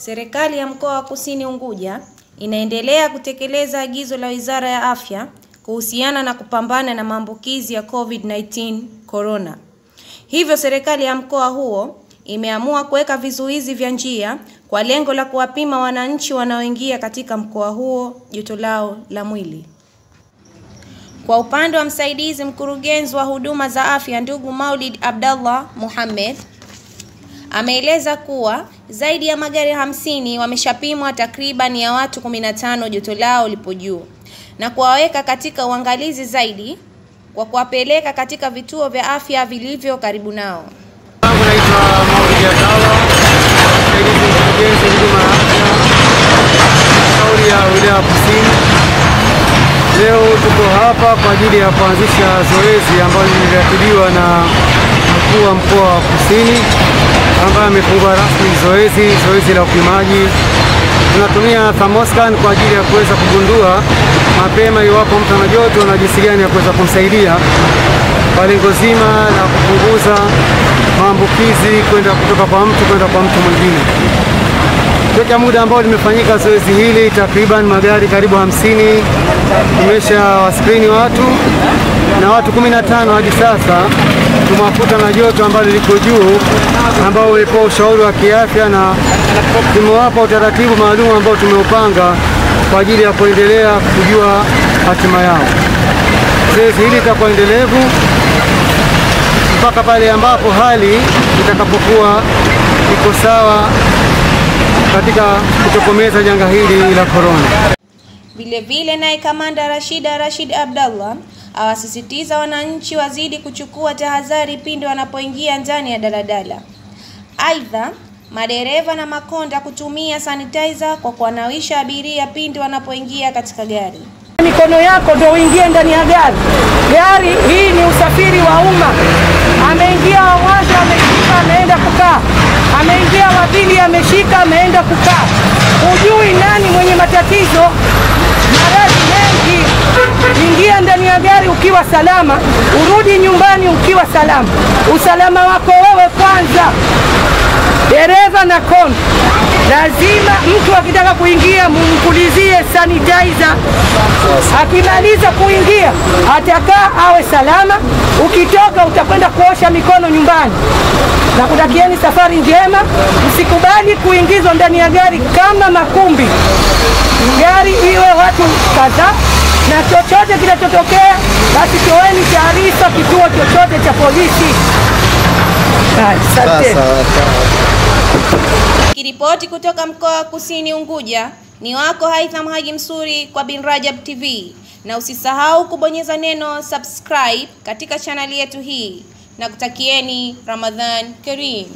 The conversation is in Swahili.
Serikali ya mkoa wa Kusini Unguja inaendelea kutekeleza agizo la Wizara ya Afya kuhusiana na kupambana na maambukizi ya COVID-19 corona. Hivyo serikali ya mkoa huo imeamua kuweka vizuizi vya njia kwa lengo la kuwapima wananchi wanaoingia katika mkoa huo joto lao la mwili. Kwa upande wa msaidizi mkurugenzi wa huduma za afya ndugu Maulid Abdallah Mohamed ameeleza kuwa zaidi ya magari hamsini wameshapimwa takriban ya watu 15 joto lao lipo juu na kuwaweka katika uangalizi zaidi kwa kuwapeleka katika vituo vya afya vilivyo karibu nao. Leo tuko hapa kwa ajili ya kuanzisha zoezi ambalo liliratibiwa na mkuu wa mkoa wa Kusini ambaye amefungua rasmi zoezi zoezi la upimaji. Tunatumia thermoscan kwa ajili ya kuweza kugundua mapema iwapo mtu ana joto na jinsi gani ya kuweza kumsaidia kwa lengo zima la kupunguza maambukizi kwenda kutoka kwa mtu kwenda kwa mtu mwingine. Toka muda ambao limefanyika zoezi hili, takriban magari karibu hamsini tumesha waskrini watu na watu 15 hadi sasa tumewakuta na joto ambalo liko juu, ambao ulipewa ushauri wa kiafya na tumewapa utaratibu maalum ambao tumeupanga kwa ajili ya kuendelea kujua hatima yao. Zoezi hili litakuwa endelevu mpaka pale ambapo hali itakapokuwa iko sawa katika kutokomeza janga hili la korona. Vilevile vile naye kamanda Rashida Rashid Abdallah awasisitiza wananchi wazidi kuchukua tahadhari pindi wanapoingia ndani ya daladala. Aidha, madereva na makonda kutumia sanitizer kwa kuwanawisha abiria pindi wanapoingia katika gari. mikono yako ndio uingie ndani ya gari. Gari hii ni usafiri wa umma. Ameingia wa ameshika, ameenda kukaa, ameingia wa pili, ameshika, ameenda kukaa. Hujui nani mwenye matatizo, ukiwa salama, urudi nyumbani ukiwa salama. Usalama wako wewe kwanza dereva na konda, lazima mtu akitaka kuingia mumpulizie sanitizer. Akimaliza kuingia atakaa awe salama. Ukitoka utakwenda kuosha mikono nyumbani. Na kutakieni safari njema, msikubali kuingizwa ndani ya gari kama makumbi. Gari iwe watu kadhaa, na chochote kinachotokea, basi toeni taarifa kituo chochote cha polisi. Asante. Kiripoti kutoka mkoa wa Kusini Unguja, ni wako Haitham Haji Msuri kwa Bin Rajab TV, na usisahau kubonyeza neno subscribe katika chaneli yetu hii, na kutakieni Ramadhan Karim.